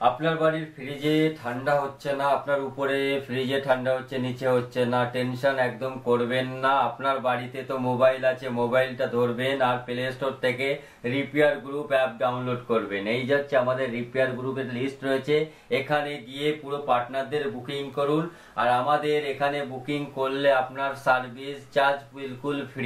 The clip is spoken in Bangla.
আপনার বাড়ির ফ্রিজে ঠান্ডা হচ্ছে না, আপনার উপরে ফ্রিজে ঠান্ডা হচ্ছে, নিচে হচ্ছে না টেনশন একদম করবেন না। আপনার বাড়িতে তো মোবাইল আছে মোবাইলটা ধরবেন আর প্লে স্টোর থেকে রিপেয়ার গ্রুপ অ্যাপ ডাউনলোড করবেন। এই যাচ্ছে আমাদের রিপেয়ার গ্রুপের লিস্ট রয়েছে। এখানে গিয়ে পুরো পার্টনারদের বুকিং করুন। আর আমাদের এখানে বুকিং করলে আপনার সার্ভিস চার্জ বিলকুল ফ্রি